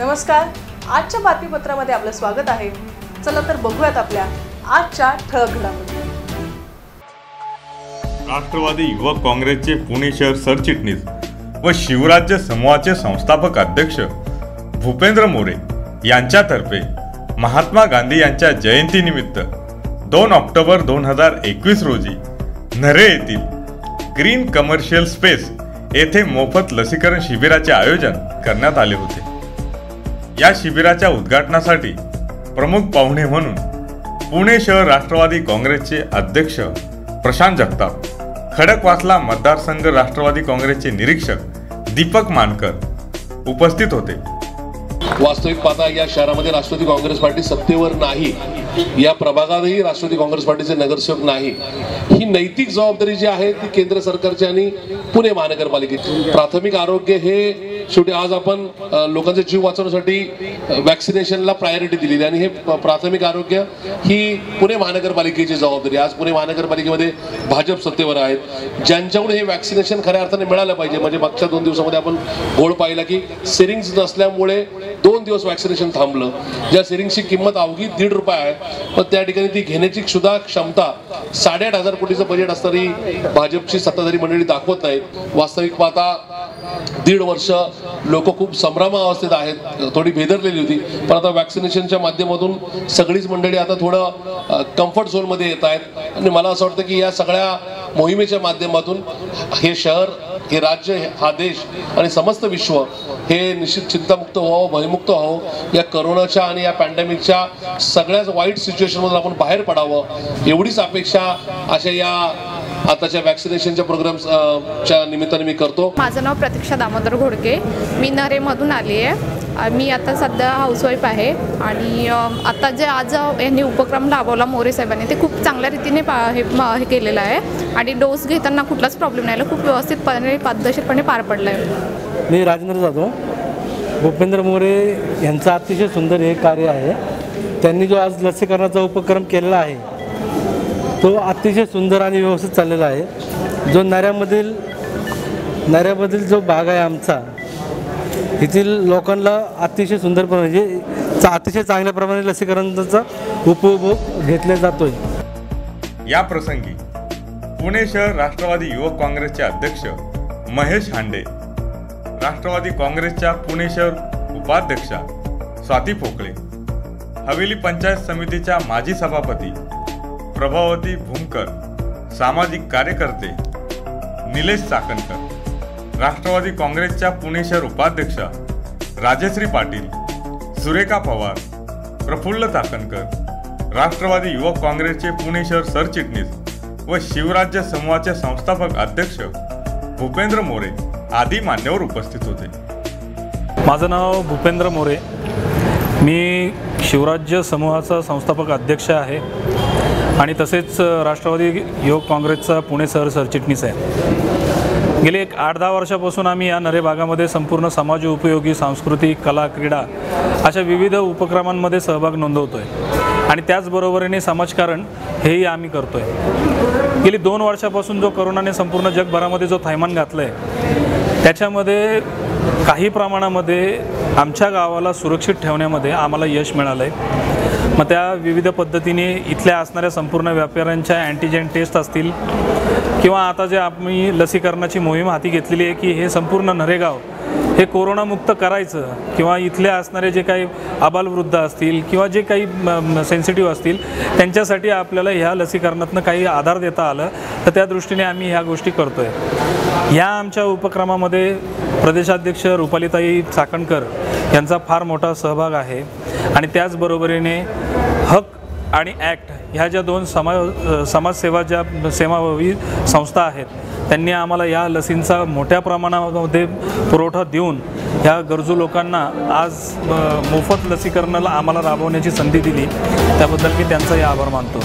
नमस्कार. आजच्या बातमीपत्रामध्ये आपलं स्वागत आहे. चला तर बघूयात आपल्या आजच्या ठळक घडामोडी. राष्ट्रवादी युवक काँग्रेसचे पुणे शहर सरचिटणीस व शिवराज्य समूहाचे संस्थापक अध्यक्ष भूपेंद्र मोरे यांच्यातर्फे महात्मा गांधी यांच्या जयंतीनिमित्त दोन ऑक्टोबर दोन हजार एकवीस रोजी नरे येथील ग्रीन कमर्शियल स्पेस येथे मोफत लसीकरण शिबिराचे आयोजन करण्यात आले होते. या शिबिराच्या उद्घाटनासाठी प्रमुख पाहुणे म्हणून पुणे शहर राष्ट्रवादी काँग्रेसचे अध्यक्ष प्रशांत जगताप खडकवासला मतदारसंघ राष्ट्रवादी काँग्रेसचे निरीक्षक दीपक मानकर उपस्थित होते. वास्तविक पाहता या शहरामध्ये राष्ट्रवादी काँग्रेस पार्टी सत्तेवर नाही. या प्रभागातही राष्ट्रवादी काँग्रेस पार्टीचे नगरसेवक नाही. ही नैतिक जबाबदारी जी आहे ती केंद्र सरकारची आणि पुणे महानगरपालिकेची. प्राथमिक आरोग्य हे शेवटी आज आपण लोकांचे जीव वाचवण्यासाठी वॅक्सिनेशनला प्रायोरिटी दिलेली आणि हे प- प्राथमिक आरोग्य ही पुणे महानगरपालिकेची जबाबदारी आज पुणे महानगरपालिकेमध्ये भाजप सत्तेवर आहेत. ज्यांच्याकडून हे वॅक्सिनेशन खऱ्या अर्थाने मिळालं पाहिजे. म्हणजे मागच्या दोन दिवसामध्ये आपण गोळ पाहिला की सिरिंग्स नसल्यामुळे दोन दिवस वॅक्सिनेशन थांबलं. ज्या सिरिंगची किंमत अवघी दीड रुपये आहे पण त्या ठिकाणी ती घेण्याची सुद्धा क्षमता साडेआठ हजार कोटीचं बजेट असणारी भाजपची सत्ताधारी मंडळी दाखवत नाहीत. वास्तविक पाहता दीड वर्ष लोक खूप संभ्रमावस्थेत आहेत. थोडी भेदरलेली होती. पण आता वॅक्सिनेशनच्या माध्यमातून सगळीच मंडळी आता थोडं कम्फर्ट झोनमध्ये येत आहेत. आणि मला असं वाटतं की या सगळ्या मोहिमेच्या माध्यमातून हे शहर हे राज्य हा देश आणि समस्त विश्व हे निश्चित चिंतामुक्त व्हावं भयमुक्त व्हावं. या करोनाच्या आणि या पॅन्डेमिकच्या सगळ्याच वाईट सिच्युएशनमधून आपण बाहेर पडावं एवढीच अपेक्षा अशा या आताच्या वॅक्सिनेशनच्या प्रोग्राम्स च्या निमित्ताने मी करतो. माझं नाव प्रतीक्षा दामोदर घोडके मी नरेमधून आली आहे. मी आता सध्या हाऊसवाईफ आहे. आणि आता जे आज यांनी उपक्रम राबवला मोरे साहेबांनी ते खूप चांगल्या रीतीने पा हे म- हे केलेलं आहे. आणि डोस घेताना कुठलाच प्रॉब्लेम नाही. आला खूप व्यवस्थितपणे पद्धतशीरपणे पार पडला आहे मी राजेंद्र जाधव. भूपेंद्र मोरे यांचं अतिशय सुंदर हे कार्य आहे. त्यांनी जो आज लसीकरणाचा उपक्रम केलेला आहे तो अतिशय सुंदर आणि व्यवस्थित चाललेला आहे. जो नऱ्यामधील नऱ्यामधील जो भाग आहे आमचा येथील लोकांना अतिशय सुंदर म्हणजे चा- अतिशय चांगल्या प्रमाणे लसीकरणाचा उपभोग घेतला जातो आहे या प्रसंगी पुणे शहर राष्ट्रवादी युवक काँग्रेसचे अध्यक्ष महेश हांडे राष्ट्रवादी काँग्रेसच्या पुणे शहर उपाध्यक्षा स्वाती फोकळे हवेली पंचायत समितीच्या माजी सभापती प्रभावती भूमकर सामाजिक कार्यकर्ते निलेश चाकणकर राष्ट्रवादी काँग्रेसच्या पुणे शहर उपाध्यक्षा राजश्री पाटील सुरेखा पवार प्रफुल्ल चाकणकर राष्ट्रवादी युवक काँग्रेसचे पुणे शहर सरचिटणीस व शिवराज्य समूहाचे संस्थापक अध्यक्ष भूपेंद्र मोरे आदी मान्यवर उपस्थित होते. माझं नाव भूपेंद्र मोरे. मी शिवराज्य समूहाचा संस्थापक अध्यक्ष आहे. आणि तसेच राष्ट्रवादी युवक काँग्रेसचा पुणे शहर सरचिटणीस आहे. गेले एक आठ दहा वर्षापासून आम्ही या नरे भागामध्ये संपूर्ण समाज उपयोगी सांस्कृतिक कला क्रीडा अशा विविध उपक्रमांमध्ये सहभाग नोंदवतो आहे आणि त्याचबरोबरीने समाजकारण हेही आम्ही करतो आहे गेली दोन वर्षापासून जो करोनाने संपूर्ण जगभरामध्ये जो थैमान घातलं आहे त्याच्यामध्ये काही प्रमाणामध्ये आमच्या गावाला सुरक्षित ठेवण्यामध्ये आम्हाला यश मिळालं आहे मग त्या विविध पद्धतीने इथल्या असणाऱ्या संपूर्ण व्यापाऱ्यांच्या अँटीजेन टेस्ट असतील किंवा आता जे आम्ही लसीकरणाची मोहीम हाती घेतलेली आहे की हे संपूर्ण नरेगाव हे कोरोनामुक्त करायचं किंवा इथले असणारे जे काही आबालवृद्ध असतील किंवा जे काही सेन्सिटिव्ह असतील त्यांच्यासाठी आपल्याला ह्या लसीकरणातनं काही आधार देता आलं तर त्या दृष्टीने आम्ही ह्या गोष्टी करतो आहे ह्या आमच्या उपक्रमामध्ये प्रदेशाध्यक्ष रुपालीताई चाकणकर यांचा फार मोठा सहभाग आहे. आणि त्याचबरोबरीने हक आणि ॲक्ट ह्या ज्या दोन समा समाजसेवा ज्या सेवाभावी संस्था आहेत त्यांनी आम्हाला या लसींचा मोठ्या प्रमाणामध्ये पुरवठा देऊन ह्या गरजू लोकांना आज मोफत लसीकरणाला आम्हाला राबवण्याची संधी दिली. त्याबद्दल मी त्यांचाही आभार मानतो.